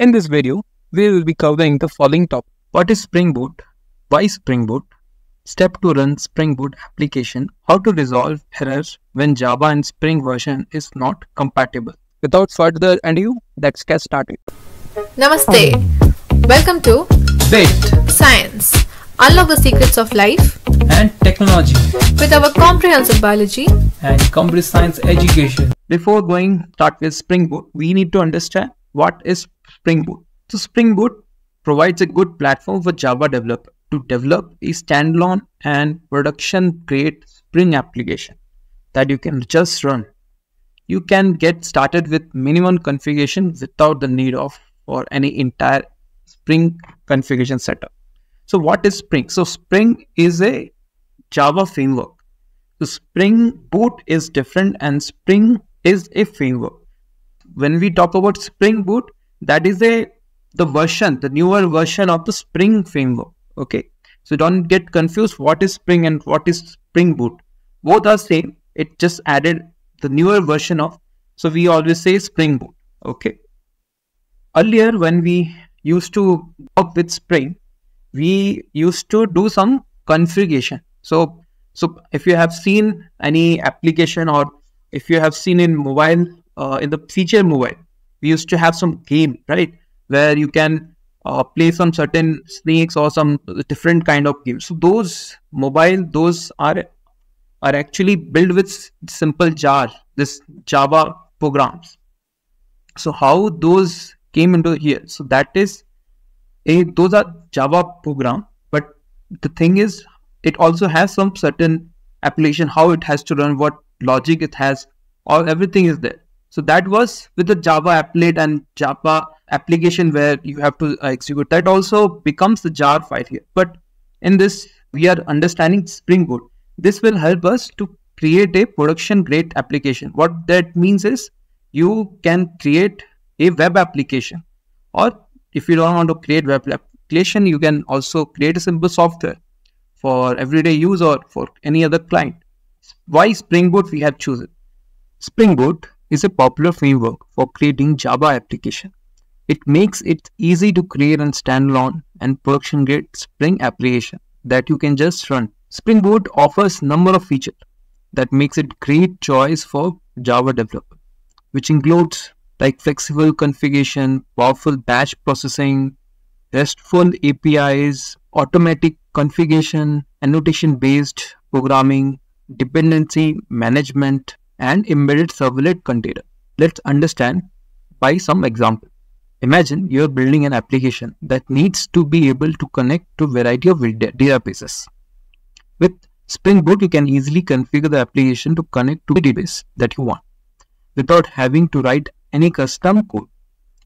In this video, we will be covering the following topic. What is Spring Boot? Why Spring Boot? Step to run Spring Boot application. How to resolve errors when Java and Spring version is not compatible. Without further ado, let's get started. Namaste. Welcome to Bit Science. Unlock the secrets of life and technology with our comprehensive biology. and computer science education. Before going start with Spring Boot, we need to understand what is Spring Boot. So Spring Boot provides a good platform for Java developer to develop a standalone and production grade Spring application that you can just run. You can get started with minimum configuration without the need of or any entire Spring configuration setup. So what is Spring? So Spring is a Java framework. So Spring Boot is different and Spring is a framework. When we talk about Spring Boot, that is a the version, the newer version of the Spring framework. Okay. So don't get confused what is Spring and what is Spring Boot. Both are same. It just added the newer version of so we always say Spring Boot. Okay. Earlier when we used to work with Spring, we used to do some configuration. So so if you have seen any application or if you have seen in mobile uh, in the feature mobile, we used to have some game right where you can uh, play some certain snakes or some different kind of games. So those mobile those are are actually built with simple jar this Java programs. So how those came into here? So that is a those are Java program, but the thing is it also has some certain application how it has to run what logic it has or everything is there so that was with the java applet and java application where you have to uh, execute. That also becomes the jar file here. But in this we are understanding spring boot. This will help us to create a production grade application. What that means is you can create a web application. Or if you don't want to create web application you can also create a simple software for everyday use or for any other client. Why Spring Boot we have chosen? Spring Boot is a popular framework for creating Java application. It makes it easy to create a standalone and production grade Spring application that you can just run. Spring Boot offers number of features that makes it great choice for Java developer, which includes like flexible configuration, powerful batch processing, RESTful APIs, automatic configuration, annotation based programming, dependency management, and embedded servlet container. Let's understand by some example. Imagine you're building an application that needs to be able to connect to variety of databases. With Spring Boot, you can easily configure the application to connect to the database that you want without having to write any custom code.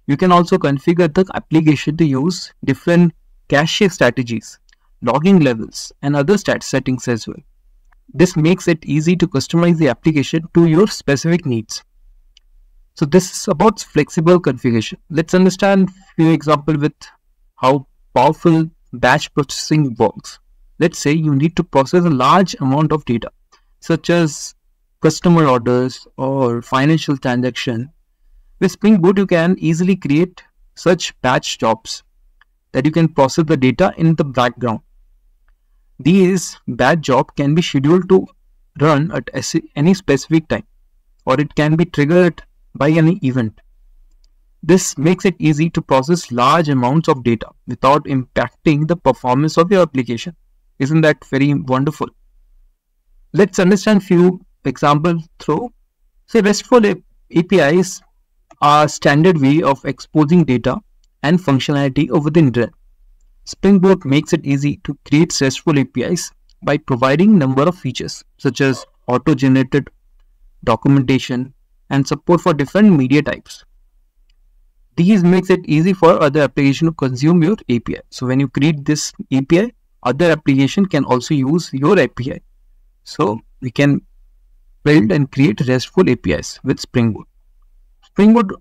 You can also configure the application to use different cache strategies, logging levels, and other stat settings as well. This makes it easy to customize the application to your specific needs. So this is about flexible configuration. Let's understand few example with how powerful batch processing works. Let's say you need to process a large amount of data, such as customer orders or financial transaction with Spring Boot, you can easily create such batch jobs that you can process the data in the background. These batch job can be scheduled to run at any specific time, or it can be triggered by any event. This makes it easy to process large amounts of data without impacting the performance of your application. Isn't that very wonderful? Let's understand few examples through say RESTful APIs are standard way of exposing data and functionality over the internet. Spring Boot makes it easy to create RESTful APIs by providing number of features such as auto-generated documentation and support for different media types. These makes it easy for other application to consume your API. So when you create this API, other application can also use your API. So we can build and create RESTful APIs with Spring Boot. Spring Boot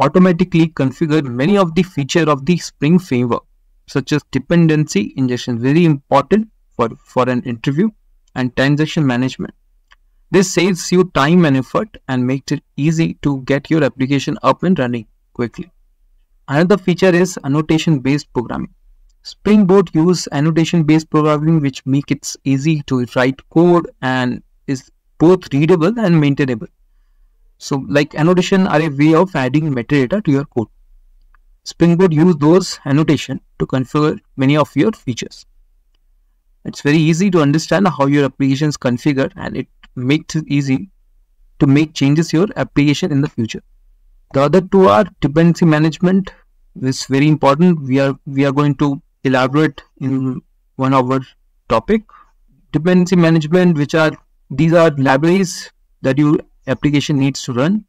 automatically configure many of the feature of the Spring framework, such as dependency injection, very important for, for an interview, and transaction management. This saves you time and effort and makes it easy to get your application up and running quickly. another feature is annotation based programming. Spring Boot use annotation based programming which make it easy to write code and is both readable and maintainable. So like annotation are a way of adding metadata to your code. Spring Boot use those annotation to configure many of your features. It's very easy to understand how your application is configured and it makes it easy to make changes your application in the future. The other two are dependency management which is very important. We are we are going to elaborate in one of our topic. Dependency management, which are these are libraries that your application needs to run.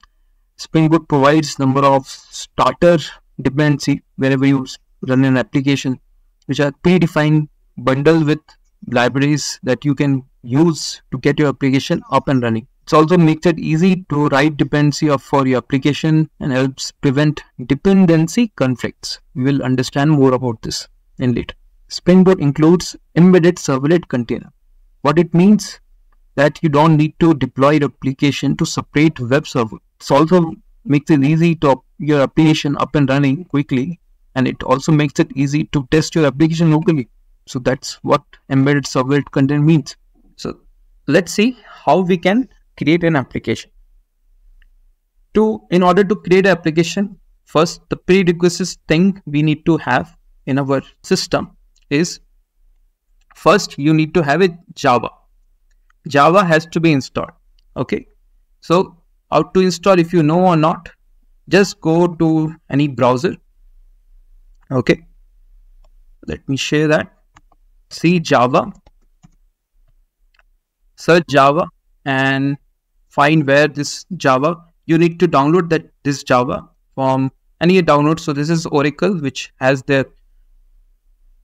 Spring Boot provides number of starter dependency wherever you run an application, which are predefined bundle with libraries that you can use to get your application up and running. It also makes it easy to write dependency of for your application and helps prevent dependency conflicts. We will understand more about this in later. Spring Boot includes embedded servlet container. What it means that you don't need to deploy your application to separate web server. It also makes it easy to your application up and running quickly and it also makes it easy to test your application locally. So that's what embedded servlet content means. So let's see how we can create an application. To in order to create an application, first the prerequisite thing we need to have in our system is first you need to have a Java. Java has to be installed. Okay. So how to install if you know or not, just go to any browser. Okay. Let me share that. See Java. Search Java and find where this Java. You need to download that this Java from any download. So this is Oracle, which has their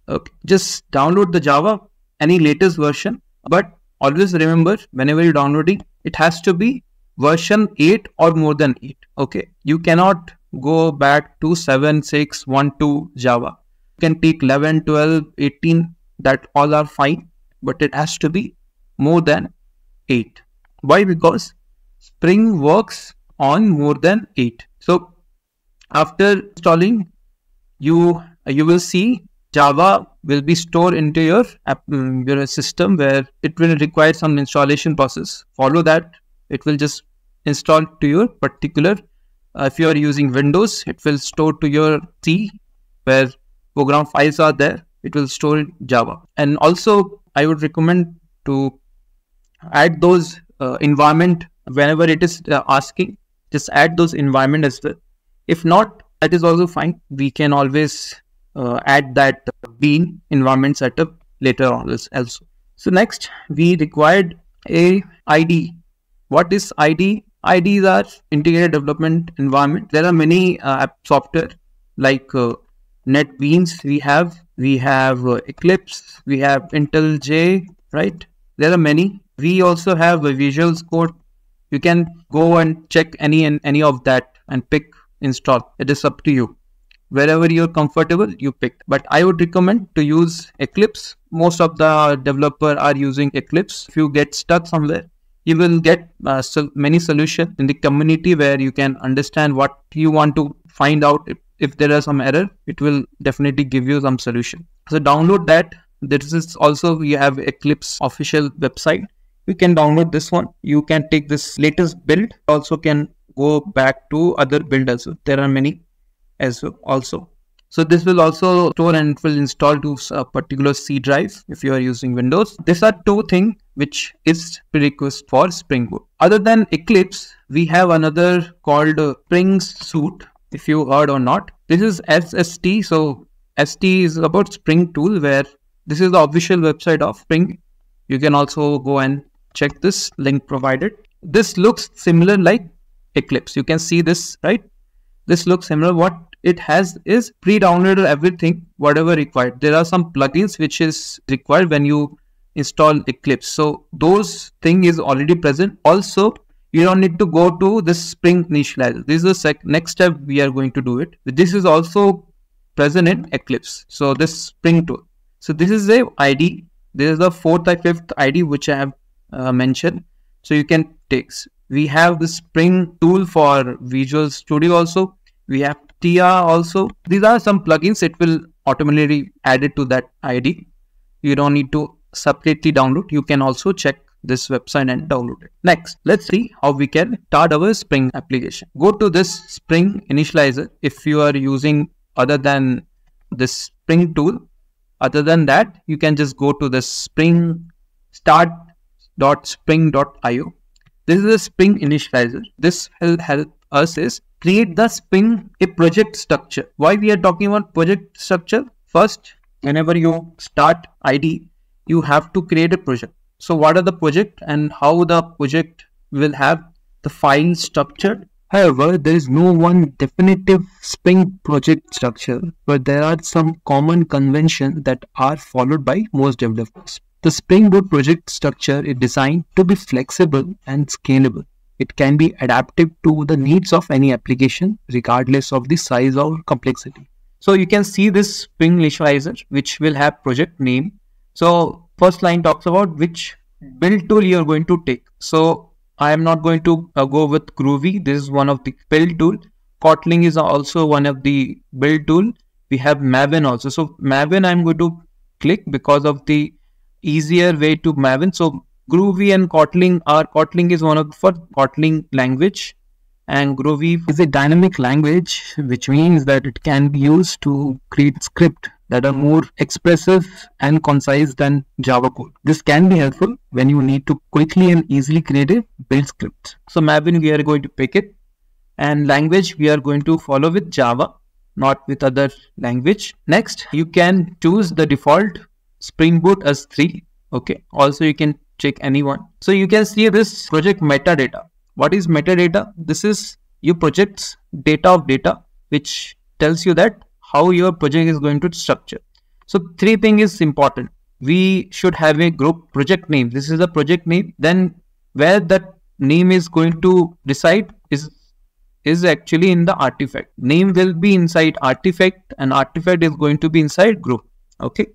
okay. Just download the Java, any latest version. But always remember, whenever you're downloading, it has to be version 8 or more than 8. Okay. You cannot go back to 7, 6, 1, 2 Java. You can take 11, 12, 18. That all are fine. But it has to be more than 8. Why? Because Spring works on more than 8. So after installing, you you will see Java will be stored into your app, mm, your system where it will require some installation process. Follow that. It will just install to your particular. Uh, if you are using Windows, it will store to your C where program files are there. It will store Java. And also, I would recommend to add those uh, environment whenever it is uh, asking. Just add those environment as well. If not, that is also fine. We can always uh, add that bean environment setup later on also. So next we required a ID. What is ID? IDs are integrated development environment. There are many uh, app software like uh, NetBeans. We have we have uh, Eclipse. We have IntelliJ. Right. There are many. We also have a Visual Code. You can go and check any and any of that and pick install. It is up to you wherever you're comfortable you pick but i would recommend to use eclipse most of the developer are using eclipse if you get stuck somewhere you will get uh, so many solutions in the community where you can understand what you want to find out. If, if there are some error it will definitely give you some solution. So download that. This is also we have eclipse official website. You can download this one. You can take this latest build. Also can go back to other build as well. There are many as well also. So this will also store and it will install to a particular C drive if you are using Windows. These are two things which is prerequisite for Spring Boot. Other than Eclipse, we have another called uh, Spring Suite. If you heard or not, this is SST. So ST is about Spring Tool where this is the official website of Spring. You can also go and check this link provided. This looks similar like Eclipse. You can see this, right? This looks similar. What it has is pre-downloaded everything whatever required. There are some plugins which is required when you install eclipse. So those thing is already present. Also you don't need to go to this spring initializer this is the next step we are going to do it. This is also present in eclipse. So this spring tool. So this is a id this is the fourth or fifth id which i have uh, mentioned. So you can take. We have the spring tool for visual studio also. We have TR also. These are some plugins. It will automatically add it to that ID. You don't need to separately download. You can also check this website and download it. Next, let's see how we can start our Spring application. Go to this Spring initializer if you are using other than this Spring tool. Other than that, you can just go to the Spring start.spring.io. This is a Spring initializer. This will help us is create the Spring a project structure. Why we are talking about project structure? First, whenever you start ID, you have to create a project so what are the project and how the project will have the file structure? However, there is no one definitive Spring project structure, but there are some common conventions that are followed by most developers. The Spring Boot project structure is designed to be flexible and scalable. It can be adaptive to the needs of any application, regardless of the size or complexity. So you can see this Spring initializer, which will have project name. So first line talks about which build tool you are going to take. So I am not going to uh, go with Groovy. This is one of the build tool. Kotlin is also one of the build tool. We have Maven also. So Maven I'm going to click because of the easier way to Maven. So Groovy and Kotlin are Kotlin is one of for Kotlin language and Groovy is a dynamic language which means that it can be used to create script that are more expressive and concise than Java code. This can be helpful when you need to quickly and easily create a build script. So Maven, we are going to pick it and language we are going to follow with Java, not with other language. Next, you can choose the default Spring Boot as 3. Okay. Also, you can check anyone. So you can see this project metadata. What is metadata? This is your project's data of data, which tells you that how your project is going to structure. So three thing is important. We should have a group project name. This is the project name. Then where that name is going to reside is is actually in the artifact. Name will be inside artifact and artifact is going to be inside group. Okay.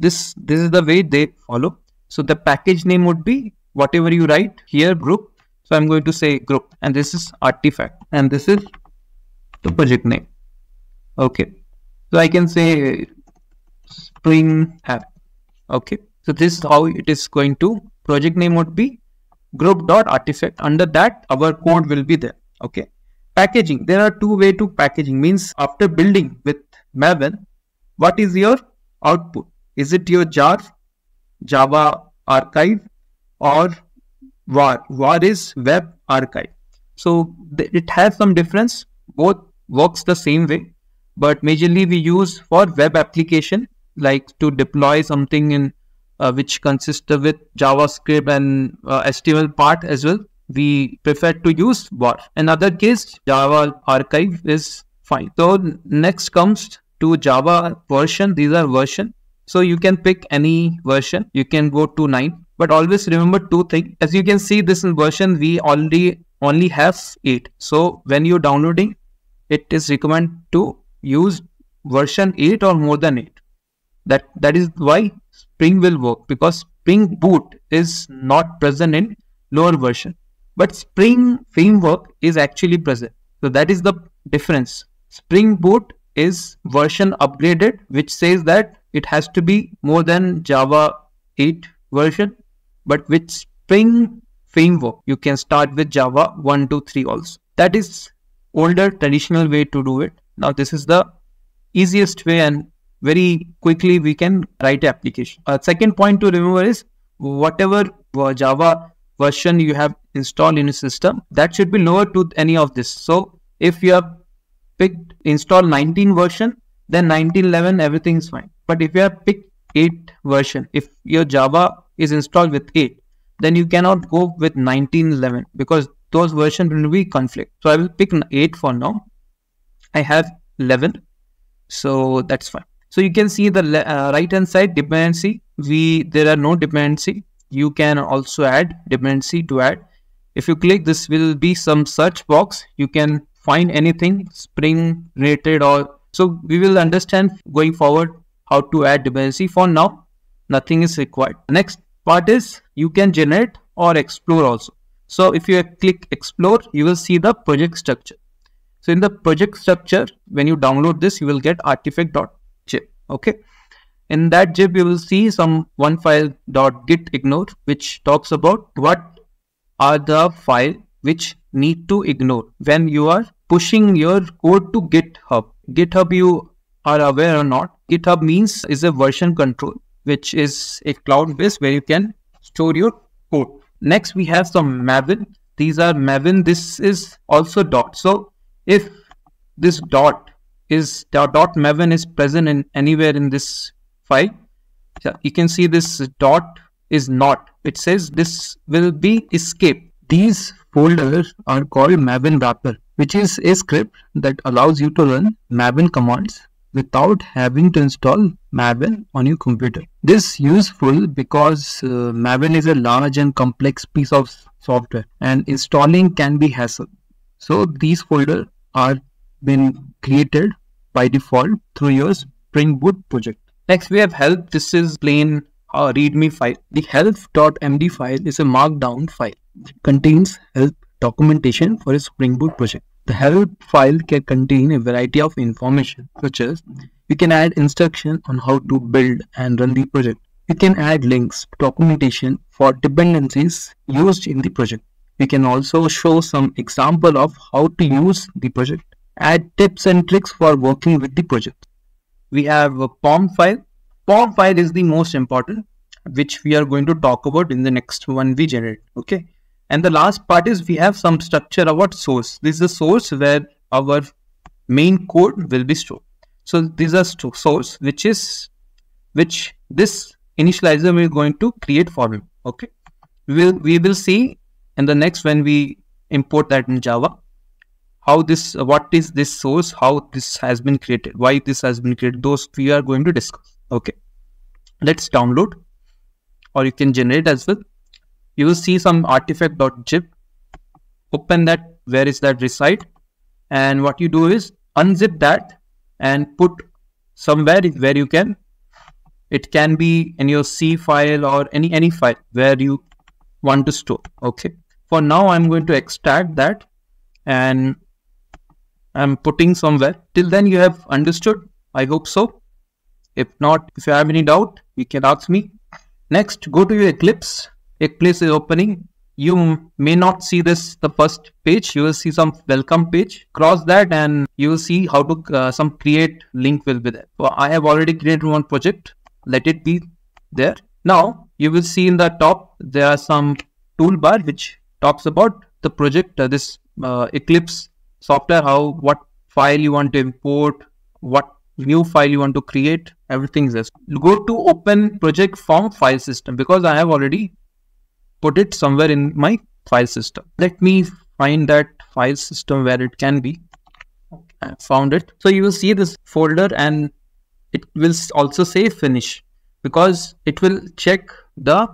This this is the way they follow. So the package name would be whatever you write here group. So I'm going to say group and this is artifact and this is the project name. Okay. So I can say Spring app. Okay. So this is how it is going to project name would be group.artifact. Under that, our code will be there. Okay. Packaging. There are two way to packaging means after building with Maven, what is your output? Is it your jar, Java archive or var? var is web archive. So it has some difference. Both works the same way but majorly we use for web application like to deploy something in uh, which consists with javascript and uh, html part as well we prefer to use var another case java archive is fine so next comes to java version these are version so you can pick any version. You can go to 9 but always remember two things as you can see this version we already only have 8 so when you're downloading it is recommended to use version 8 or more than 8 that that is why spring will work because spring boot is not present in lower version. But spring framework is actually present. So that is the difference. Spring boot is version upgraded which says that it has to be more than java 8 version but with spring framework you can start with java 1 2 3 also that is older traditional way to do it now this is the easiest way and very quickly we can write application. Uh, second point to remember is whatever Java version you have installed in your system that should be lower to any of this. So if you have picked install 19 version then 1911 everything is fine. But if you have picked 8 version if your Java is installed with 8 then you cannot go with 1911 because those versions will be conflict. So I will pick 8 for now. I have 11 so that's fine. So you can see the uh, right hand side dependency. We there are no dependency. You can also add dependency to add. If you click this will be some search box. You can find anything spring related or so we will understand going forward how to add dependency for now nothing is required next part is you can generate or explore also so if you click explore you will see the project structure So in the project structure, when you download this, you will get artifact.zip. Okay. In that zip, you will see some one file git ignore, which talks about what are the file which need to ignore when you are pushing your code to GitHub. GitHub, you are aware or not, GitHub means is a version control, which is a cloud base where you can store your code. Next, we have some Maven. These are Maven. This is also dot. So if this dot is dot Maven is present in anywhere in this file, you can see this dot is not. It says this will be escape. These folders are called Maven wrapper, which is a script that allows you to run Maven commands without having to install Maven on your computer. This is useful because uh, Maven is a large and complex piece of software and installing can be hassle. So these folders are been created by default through your Spring Boot project. Next we have help. This is plain uh, readme file. The help.md file is a markdown file. It contains help documentation for a Spring Boot project. The help file can contain a variety of information such as you can add instruction on how to build and run the project. You can add links, documentation for dependencies used in the project. We can also show some example of how to use the project. Add tips and tricks for working with the project. We have a POM file. POM file is the most important, which we are going to talk about in the next one we generate. Okay. And the last part is we have some structure about source. This is the source where our main code will be stored. So these are source, which is which this initializer we are going to create for me. Okay. We will we will see in the next when we import that in Java how this what is this source how this has been created why this has been created those we are going to discuss okay let's download or you can generate as well you will see some artifact.zip open that. Where is that reside? And what you do is unzip that and put somewhere where you can. It can be in your c file or any any file where you want to store. Okay. For now i'm going to extract that and i'm putting somewhere. Till then you have understood. I hope so. If not if you have any doubt you can ask me. Next go to your eclipse Eclipse is opening. You may not see this the first page. You will see some welcome page. Cross that and you will see how to uh, some create link will be there. So I have already created one project. Let it be there. Now you will see in the top there are some toolbar which talks about the project. Uh, this uh, Eclipse software. How what file you want to import. What new file you want to create everything is this go to open project from file system because i have already put it somewhere in my file system. Let me find that file system where it can be. I found it. So you will see this folder and it will also say finish because it will check the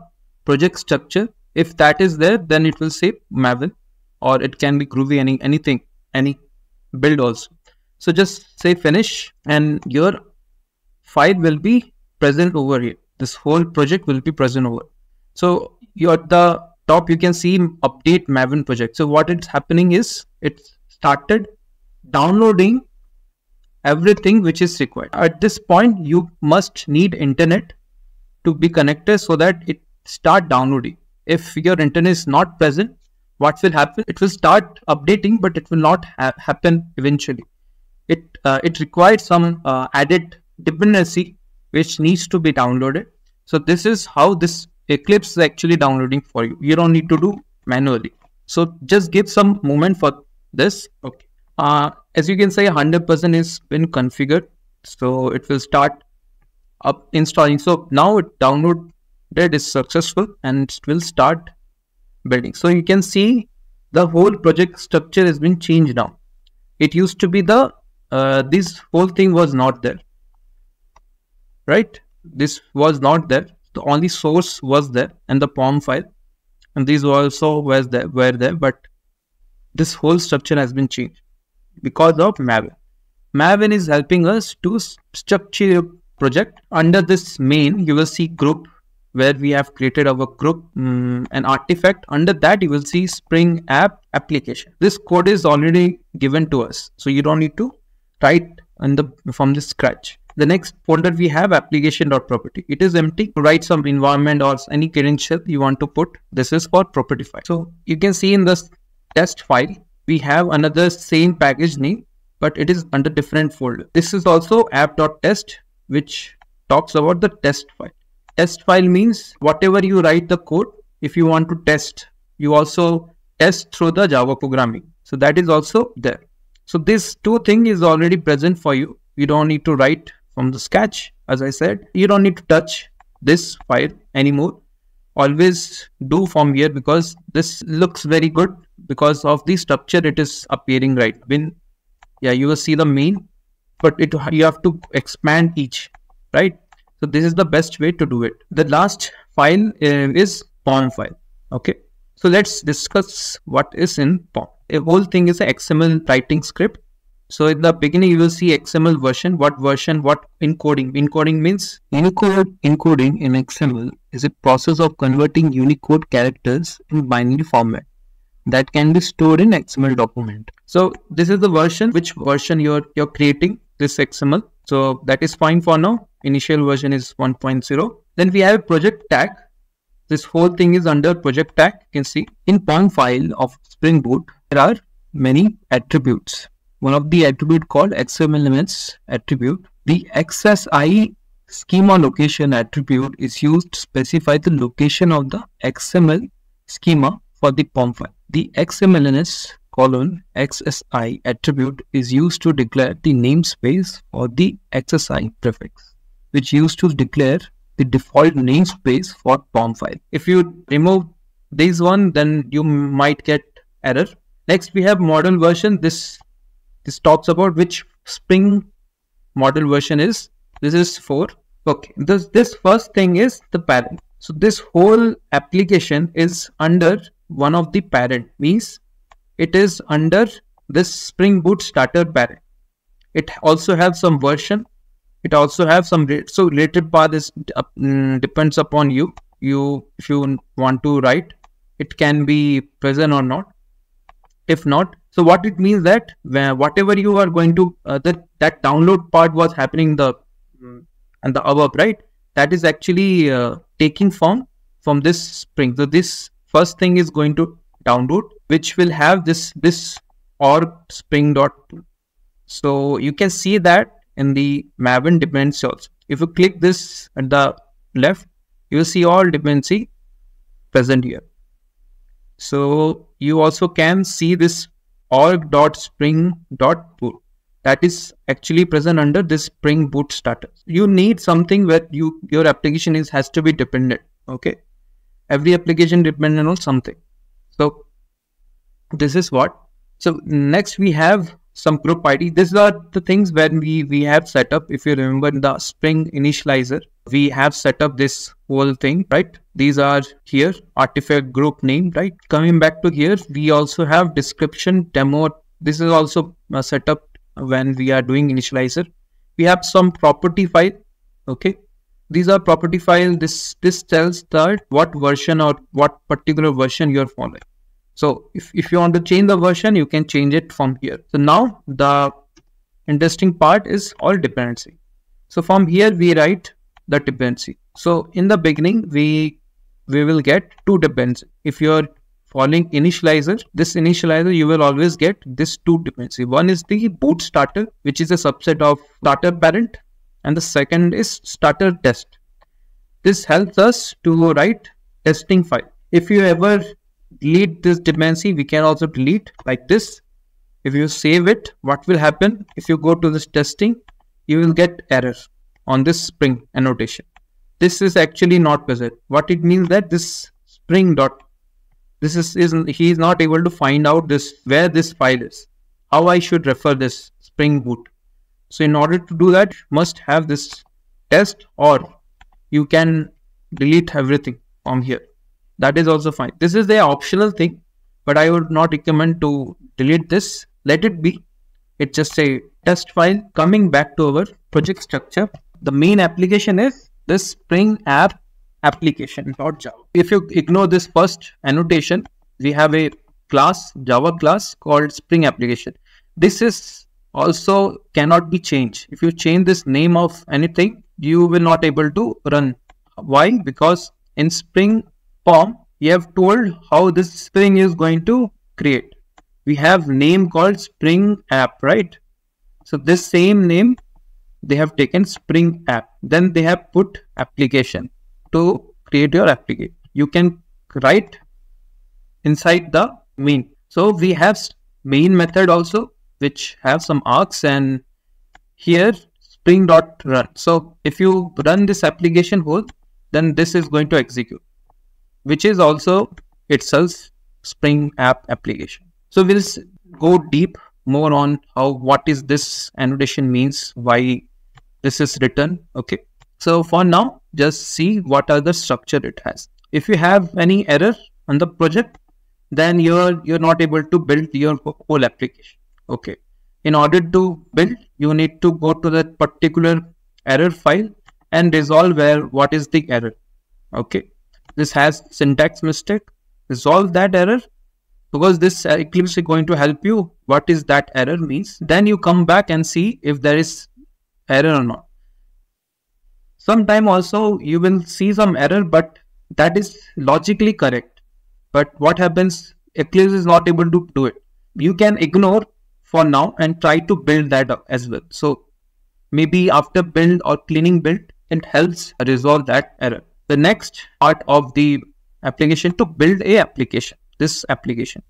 project structure. If that is there, then it will say Maven or it can be Groovy, any anything, any build also. So just say finish and your file will be present over here. This whole project will be present over. So you at the top you can see update maven project. So what it's happening is it started downloading everything which is required. At this point you must need internet to be connected so that it start downloading. If your internet is not present what will happen? It will start updating but it will not ha happen eventually. It uh, it requires some uh, added dependency which needs to be downloaded. So this is how this Eclipse is actually downloading for you. You don't need to do manually. So just give some moment for this. Okay. Uh, as you can say, 100% is been configured. So it will start up installing. So now it downloaded is successful and it will start building. So you can see the whole project structure has been changed now. It used to be the, uh, this whole thing was not there. Right? This was not there the only source was there and the POM file. And these also was there were there but this whole structure has been changed because of Maven. Maven is helping us to structure a project. Under this main, you will see group where we have created our group um, an artifact. Under that you will see spring app application. This code is already given to us. So you don't need to write in the from the scratch the next folder we have application.property it is empty. Write some environment or any credential you want to put. This is for property file. So you can see in this test file we have another same package name but it is under different folder. This is also app.test which talks about the test file. Test file means whatever you write the code if you want to test you also test through the java programming. So that is also there. So this two thing is already present for you. You don't need to write from the sketch as i said. You don't need to touch this file anymore. Always do from here because this looks very good because of the structure it is appearing right when yeah you will see the main but it you have to expand each right? So this is the best way to do it. The last file uh, is pom file okay? So let's discuss what is in pom. A whole thing is a xml writing script so in the beginning you will see xml version what version what encoding encoding means unicode encoding in xml is a process of converting unicode characters in binary format that can be stored in XML document. So this is the version, which version you're you're creating this XML. So that is fine for now. Initial version is 1.0. Then we have project tag. This whole thing is under project tag. You can see in POM file of Spring Boot, there are many attributes. One of the attribute called XMLNS attribute. The XSI schema location attribute is used to specify the location of the XML schema for the POM file. The XMLNS colon XSI attribute is used to declare the namespace for the XSI prefix, which used to declare the default namespace for POM file. If you remove this one, then you might get error. Next, we have model version. This this talks about which Spring model version is. This is 4. Okay, this, this first thing is the parent. So this whole application is under one of the parent means it is under this spring boot starter parent it also have some version it also have some so related path is uh, depends upon you you if you want to write it can be present or not if not so what it means that whatever you are going to uh, that that download part was happening the um, and the above right? That is actually uh, taking form from this spring. So this first thing is going to download which will have this this org spring dot so you can see that in the maven dependency also. If you click this at the left you will see all dependency present here. So you also can see this org dot spring dot boot. That is actually present under this spring boot starter you need something where you your application is has to be dependent okay? Every application dependent on something. So this is what. So next we have some group id these are the things when we we have set up if you remember the spring initializer we have set up this whole thing right? These are here artifact group name right? Coming back to here we also have description demo. This is also uh, set up when we are doing initializer. We have some property file okay? These are property file. This this tells that what version or what particular version you're following so if, if you want to change the version you can change it from here. So now the interesting part is all dependency. So from here we write the dependency. So in the beginning we we will get two dependency. If you're following initializer this initializer you will always get this two dependency. One is the boot starter which is a subset of starter parent and the second is starter test. This helps us to write testing file. If you ever delete this dependency, we can also delete like this. If you save it, what will happen? If you go to this testing, you will get error on this spring annotation. This is actually not present. What it means that this spring dot this is, is he is not able to find out this where this file is. How I should refer this spring boot. So in order to do that, must have this test or you can delete everything from here. That is also fine. This is the optional thing, but I would not recommend to delete this. Let it be. It's just a test file. Coming back to our project structure, the main application is this Spring App application java If you ignore this first annotation, we have a class, Java class called Spring application. This is also cannot be changed. If you change this name of anything, you will not able to run. Why? Because in Spring form, you have told how this Spring is going to create. We have name called Spring app, right? So this same name, they have taken Spring app. Then they have put application to create your application. You can write inside the main. So we have main method also, which have some args and here spring dot run. So if you run this application whole, then this is going to execute, which is also itself spring app application. So we'll go deep more on how what is this annotation means, why this is written. Okay. So for now, just see what are the structure it has. If you have any error on the project, then you're you're not able to build your whole application. Okay. In order to build, you need to go to that particular error file and resolve where what is the error. Okay. This has syntax mistake. Resolve that error because this Eclipse is going to help you what is that error means. Then you come back and see if there is error or not. Sometime also you will see some error, but that is logically correct. But what happens? Eclipse is not able to do it. You can ignore for now and try to build that up as well. So maybe after build or cleaning build, it helps resolve that error. The next part of the application to build a application this application.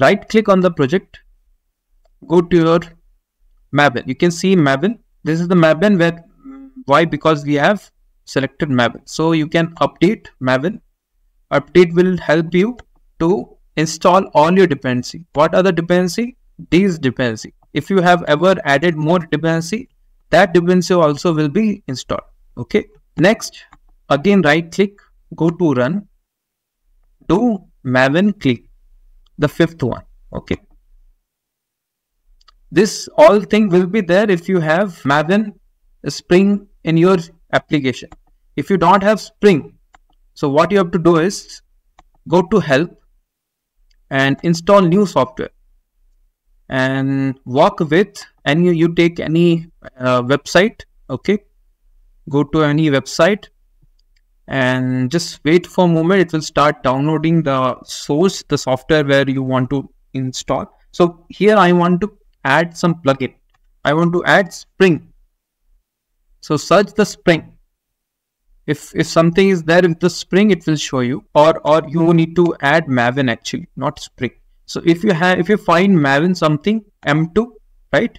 Right click on the project, go to your Maven. You can see Maven. This is the Maven where why? Because we have selected Maven. So you can update Maven. Update will help you to install all your dependency. What are the dependency? These dependency. If you have ever added more dependency, that dependency also will be installed. Okay. Next, again right click, go to run, do Maven click the fifth one. Okay. This all thing will be there if you have Maven Spring in your application. If you don't have Spring, so what you have to do is go to help and install new software and work with any you take any uh, website okay go to any website and just wait for a moment it will start downloading the source the software where you want to install. So here i want to add some plugin. I want to add spring. So search the spring. If if something is there with the spring it will show you. Or or you need to add maven actually not spring. So if you have if you find maven something m2 right?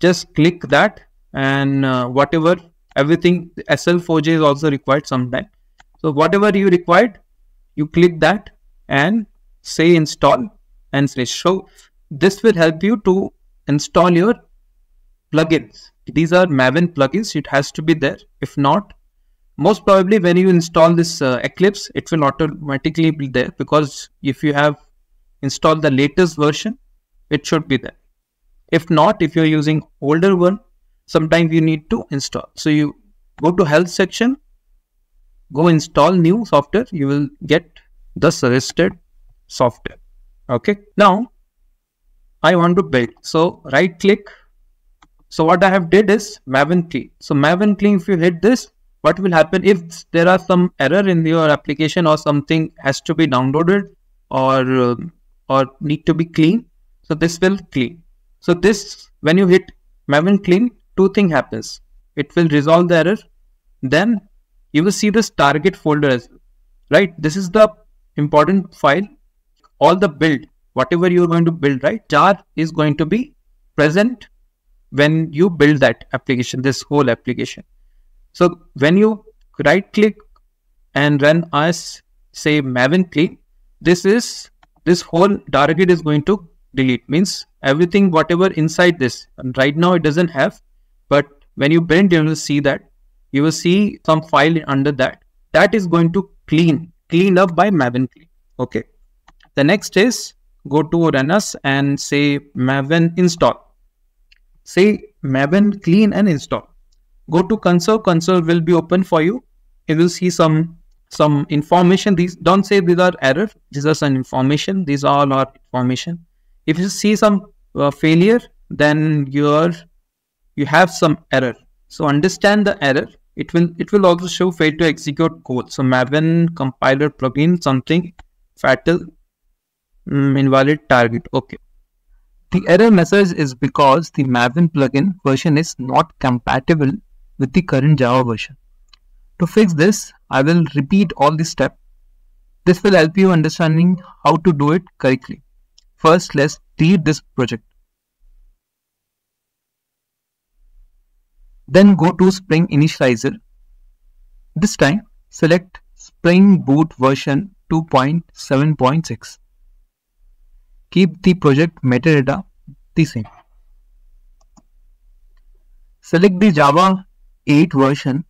Just click that and uh, whatever everything sl4j is also required sometime so whatever you required, you click that and say install and say show. This will help you to install your plugins. These are Maven plugins. It has to be there. If not, most probably when you install this uh, Eclipse, it will automatically be there because if you have installed the latest version, it should be there. If not, if you're using older one, sometimes you need to install. So you go to health section go install new software. You will get the suggested software. Okay? Now i want to build. So right click so what i have did is maven clean so maven clean if you hit this what will happen if there are some error in your application or something has to be downloaded or uh, or need to be clean? So this will clean. So this when you hit maven clean two thing happens. It will resolve the error. Then you will see this target folder as right? This is the important file. All the build, whatever you're going to build, right? Jar is going to be present when you build that application, this whole application. So when you right click and run as say Maven clean, this is this whole target is going to delete means everything whatever inside this and right now it doesn't have but when you build you will see that you will see some file under that that is going to clean clean up by maven clean okay the next is go to Run As and say maven install say maven clean and install go to console console will be open for you you will see some some information. These don't say these are error. These are some information. These are all are information. If you see some uh, failure, then you're you have some error. So understand the error. It will it will also show fail to execute code. So Maven compiler plugin something fatal mm, invalid target. Okay. The error message is because the Maven plugin version is not compatible with the current Java version. To fix this, I will repeat all the steps. This will help you understanding how to do it correctly. First, let's delete this project. Then go to Spring Initializer. This time, select Spring Boot version 2.7.6 keep the project metadata the same. Select the Java 8 version.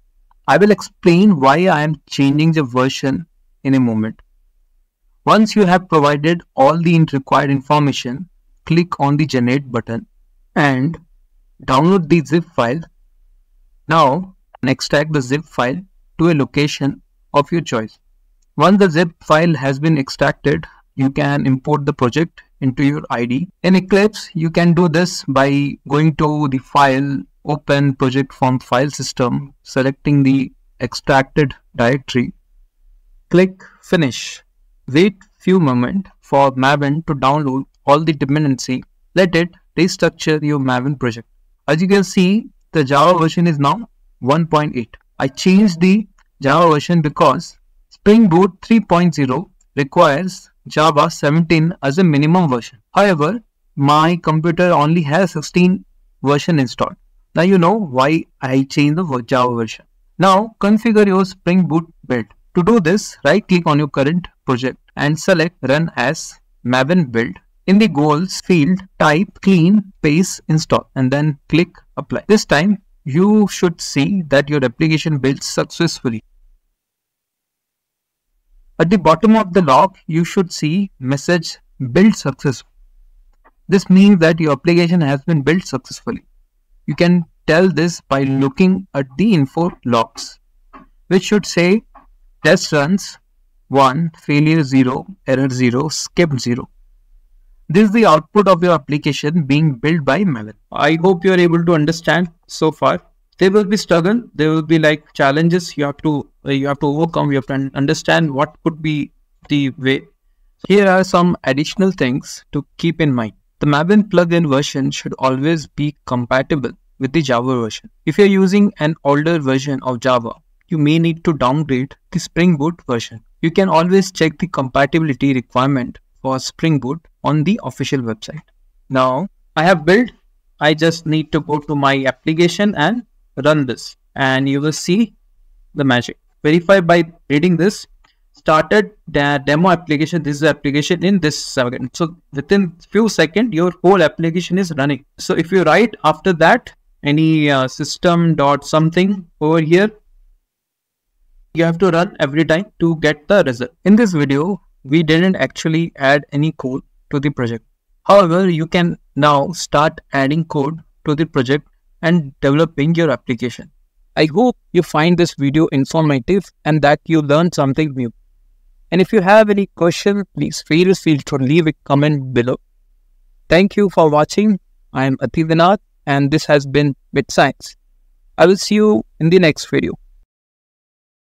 I will explain why I am changing the version in a moment. Once you have provided all the required information, click on the generate button and download the zip file. Now extract the zip file to a location of your choice. Once the zip file has been extracted, you can import the project into your IDE. In Eclipse, you can do this by going to the file, open project from file system, selecting the extracted directory, click finish. Wait few moments for Maven to download all the dependency. Let it restructure your Maven project. As you can see, the Java version is now 1.8. I changed the Java version because Spring Boot 3.0 requires Java 17 as a minimum version. However, my computer only has 16 version installed. Now you know why I changed the Java version. Now configure your Spring Boot build. To do this, right click on your current project and select run as Maven build. In the goals field, type clean space install and then click apply. This time you should see that your application builds successfully. At the bottom of the log, you should see message build successful. This means that your application has been built successfully. You can tell this by looking at the info logs, which should say test runs 1, failure 0, error 0, skip 0. This is the output of your application being built by Maven. I hope you are able to understand so far. There will be struggle. There will be like challenges. You have to uh, you have to overcome. You have to understand what could be the way. Here are some additional things to keep in mind. The Maven plugin version should always be compatible with the Java version. If you're using an older version of Java, you may need to downgrade the Spring Boot version. You can always check the compatibility requirement for Spring Boot on the official website. Now, I have built, I just need to go to my application and run this. And you will see the magic. Verify by reading this. Started the demo application. This is the application in this second so within few seconds your whole application is running. So if you write after that any uh, system dot something over here you have to run every time to get the result. In this video we didn't actually add any code to the project however you can now start adding code to the project and developing your application. I hope you find this video informative and that you learned something new. And if you have any question, please feel free to leave a comment below. Thank you for watching. I am Ativinath and this has been BitScience. I will see you in the next video.